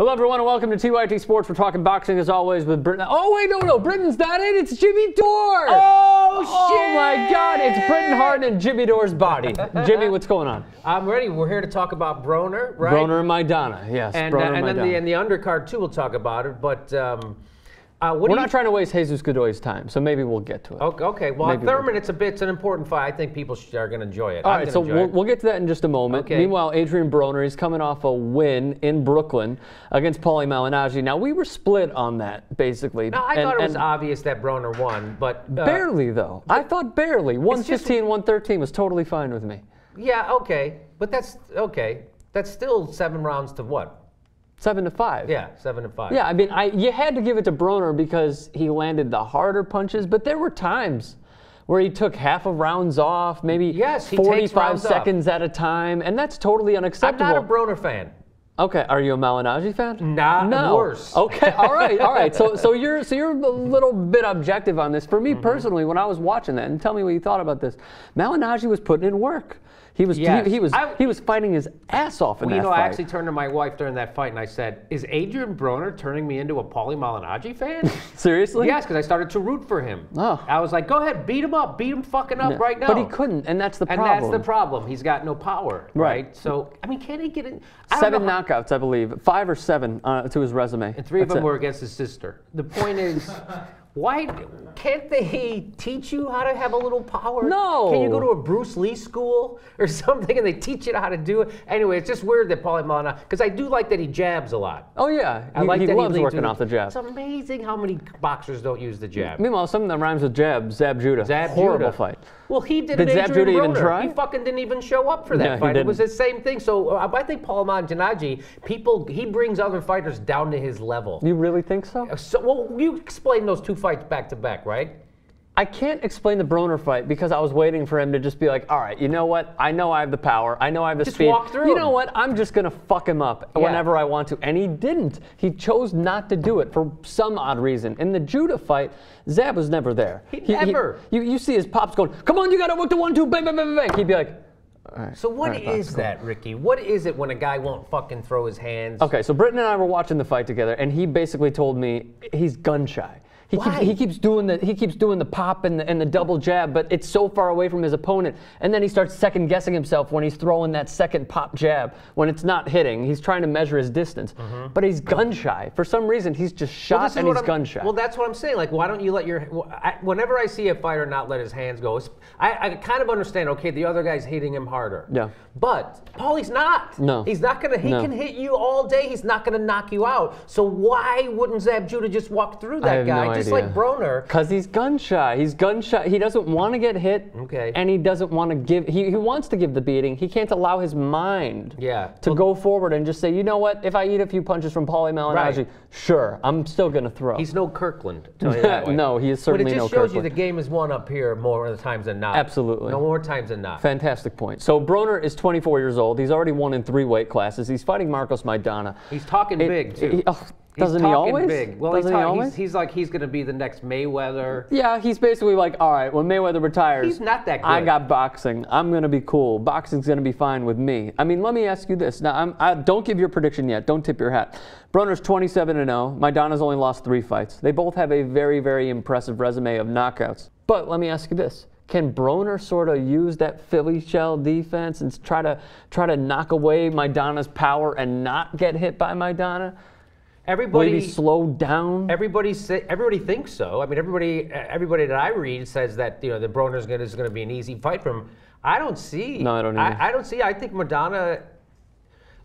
Hello, everyone, and welcome to TYT Sports. We're talking boxing as always with Britton. Oh, wait, no, no, Britton's not in. It's Jimmy Dore. Oh, Oh, my God, it's Britton Hart and Jimmy Dore's body. Jimmy, what's going on? I'm ready. We're here to talk about Broner, right? Broner and Maidana, yes. and, uh, and then the and the undercard too. We'll talk about it. But um, uh, We're not trying to waste Jesus Godoy's time, so maybe we'll get to it. Okay, okay. Well, Maybe Thurman, it's a bit. It's an important fight. I think people should, are going to enjoy it. All right, so we'll, we'll get to that in just a moment. Okay. Meanwhile, Adrien Broner is coming off a win in Brooklyn against Paulie Malignaggi. Now, we were split on that, basically. Now, I and- thought it was and obvious that Broner won, but uh, Barely, though. I thought barely. 115, 113 was totally fine with me. Yeah, okay. But that's okay. That's still seven rounds to what? Seven to five. Yeah, seven to five. Yeah, I mean, I you had to give it to Broner because he landed the harder punches, but there were times where he took half of rounds off, maybe Yes, 45 rounds off. seconds at a time, and that's totally unacceptable. I'm not a Broner fan. okay, are you a Malignaggi fan? Nah, no. worse. Okay, all right, all right. So so you're so you're a little bit objective on this. For me Mm-hmm. personally, when I was watching that, and tell me what you thought about this, Malignaggi was putting in work. He was Yes. he, he was I- he was fighting his ass off in Well, you that know, fight. I actually turned to my wife during that fight and I said, "Is Adrien Broner turning me into a Paulie Malignaggi fan?" Seriously? yes, because I started to root for him. Oh. I was like, "Go ahead, beat him up, beat him fucking up right now." But he couldn't, and that's the And problem. that's the problem. He's got no power, Right. right? So, I mean, can he get in? Seven how- knockouts, I believe. Five or seven uh, to his resume. And three of them it. were against his sister. The point is, why can't they teach you how to have a little power? No. Can you go to a Bruce Lee school or something and they teach you how to do it? Anyway, it's just weird that Paulie Malignaggi, because I do like that he jabs a lot. Oh yeah, I he, like he that loves leads working off the jab. It's amazing how many boxers don't use the jab. Meanwhile, some of them rhymes with jab. Zab Judah. Zab Horrible Judah. fight. Well, he did, Did. Zab Judah even try? He fucking didn't even show up for that Yeah, he fight. It was the same thing. So uh, I think Paul Malignaggi, people, he brings other fighters down to his level. You really think so? So, well, you explain those two fights back to back, right? I can't explain the Broner fight because I was waiting for him to just be like, all right, you know what? I know I have the power. I know I have the Just speed. walk through you know him. what? I'm just gonna fuck him up Yeah. whenever I want to, and he didn't. He chose not to do it for some odd reason. In the Judah fight, Zab was never there. He never. you, you see his pops going, come on, you gotta work the one two, bang bang bang bang. bang." He'd be like, all right. So what all is right, Pops, go." that, Ricky? What is it when a guy won't fucking throw his hands? Okay, so Britton and I were watching the fight together, and he basically told me he's gun shy. He keeps, he keeps doing the he keeps doing the pop and the, and the double jab, but it's so far away from his opponent. And then he starts second guessing himself when he's throwing that second pop jab when it's not hitting. He's trying to measure his distance, but he's gun shy. For some reason, he's just Mm-hmm. Well, shot is and he's gun shy. Well, that's what I'm saying. Like, why don't you let your? well, I, whenever I see a fighter not let his hands go, I, I kind of understand. Okay, the other guy's hitting him harder. Yeah. But Paulie's not. No. He's not gonna. He No. can hit you all day. He's not gonna knock you out. So why wouldn't Zab Judah just walk through that guy, no just like Broner? Cause he's gun shy. He's gun shy. He doesn't want to get hit. Okay. And he doesn't want to give. He, he wants to give the beating. He can't allow his mind. Yeah. To Well- go forward and just say, you know what? If I eat a few punches from Paulie Malignaggi, Right. sure, I'm still gonna throw. He's no Kirkland. Tell you that way. No, he is certainly no Kirkland. But it no just shows Kirkland. you the game is won up here more of the times than not. Absolutely. No more times than not. Fantastic point. So Broner is 24 years old. He's already won in three weight classes. He's fighting Marcos Maidana. He's talking It- big too. he- oh, He's doesn't he always? big. Well, Doesn't he's, he always? he's, he's like he's going to be the next Mayweather. Yeah, he's basically like, all right, when Mayweather retires, He's not that Good. I got boxing. I'm gonna be cool. Boxing's gonna be fine with me. I mean, let me ask you this. Now, I'm, I, don't give your prediction yet. Don't tip your hat. Broner's 27 and 0. Maidana's only lost three fights. They both have a very, very impressive resume of knockouts. But let me ask you this. Can Broner sort of use that Philly shell defense and try to try to knock away Maidana's power and not get hit by Maidana? Everybody, be slowed down? everybody, say, everybody thinks so. I mean, everybody, everybody that I read says that you know the Broner's going is going to be an easy fight for him. I don't see. No, I don't. I, I don't see. I think Maidana.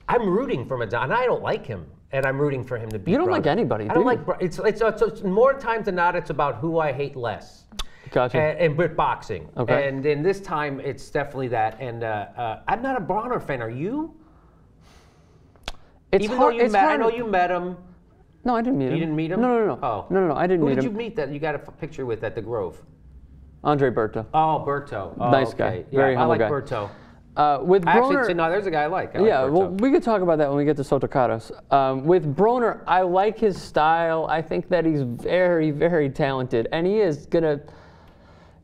I'm rooting for Maidana. I don't like him, and I'm rooting for him to beat. You don't Broner. like anybody, I do don't you? like. It's, it's it's it's more times than not. It's about who I hate less. Gotcha. and, and with boxing. Okay. And in this time, it's definitely that. And uh, uh, I'm not a Broner fan. Are you? It's Even hard. though you met, I know you met him. No, I didn't meet him. You didn't meet him? No, no, no. Oh. No, no, no. I didn't Who meet did him. you meet that you got a picture with at the Grove? Andre Berto. Oh, Berto. Oh, Nice okay. guy. Yeah, Very I humble like guy. Berto. Uh, with actually, Broner, no, there's a guy I like. I yeah, Berto. well, we could talk about that when we get to Soto Karass. Um, with Broner, I like his style. I think that he's very, very talented, and he is gonna.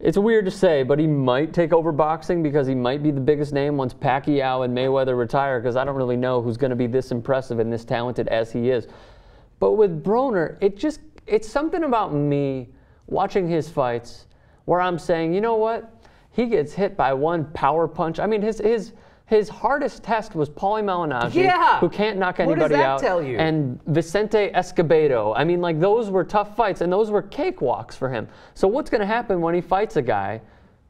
It's weird to say, but he might take over boxing because he might be the biggest name once Pacquiao and Mayweather retire. Because I don't really know who's going to be this impressive and this talented as he is. But with Broner, it just it's something about me watching his fights where I'm saying, you know what? He gets hit by one power punch. I mean, his his his hardest test was Paulie Malignaggi, Yeah. who can't knock anybody What does that out, tell you? and Vicente Escobedo. I mean, like those were tough fights, and those were cakewalks for him. So what's going to happen when he fights a guy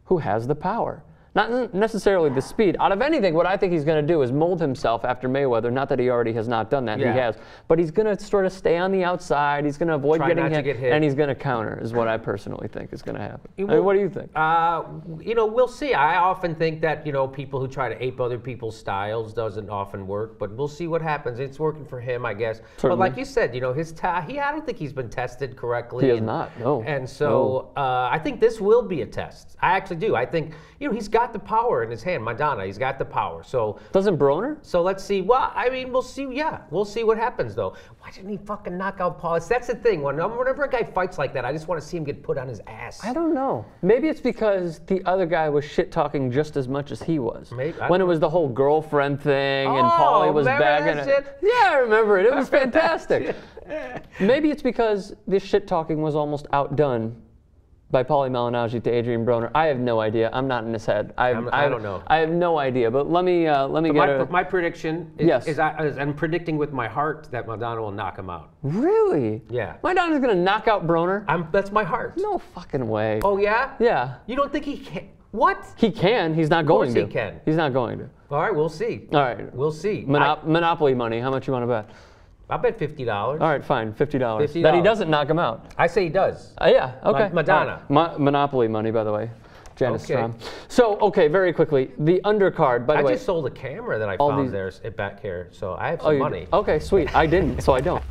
who has the power? Not necessarily the speed. Out of anything, what I think he's going to do is mold himself after Mayweather. Not that he already has not done that, Yeah. he has. But he's going to sort of stay on the outside. He's going to avoid Try getting hit, get hit. and he's going to counter. Is what I personally think is going to happen. I mean, what do you think? Uh, you know, we'll see. I often think that you know people who try to ape other people's styles doesn't often work, but we'll see what happens. It's working for him, I guess. But like you said, you know, his ta- he I don't think he's been tested correctly. He has and- not, no. And so uh, I think this will be a test. I actually do. I think you know he's got the power in his hand, Maidana. He's got the power. So Doesn't Broner? so let's see. Well, I mean, we'll see. Yeah, we'll see what happens though. Why didn't he fucking knock out Paul? That's the thing. When, whenever a guy fights like that, I just want to see him get put on his ass. I don't know. Maybe it's because the other guy was shit talking just as much as he was. Maybe- when it was the whole girlfriend thing and Oh, Paulie was bagging it. Yeah, I remember it. It was fantastic. Maybe it's because this shit talking was almost outdone by Paulie Malignaggi to Adrien Broner. I have no idea. I'm not in his head. I, I'm- I don't know. I have no idea. But let me uh, let me So get my, a. my prediction is, Yes. is, I, is I'm predicting with my heart that Maidana will knock him out. really? Yeah. Maidana's gonna knock out Broner? I'm, that's my heart. No fucking way. Oh yeah. Yeah. You don't think he can? What? He can. He's not going to. he can. He's not going to. All right, we'll see. All right. We'll see. Monop- Monopoly money. How much you want to bet? I, bet fifty dollars. All right, fine, fifty dollars. That he doesn't knock him out. I say he does. Uh, yeah, okay. Maidana. All right. Mo- Monopoly money, by the way. Janice Okay. Strom. So, okay, very quickly, the undercard. By the I way, just sold a camera that I All found these- there back here, so I have oh, some you- money. Okay, sweet. I didn't, so I don't.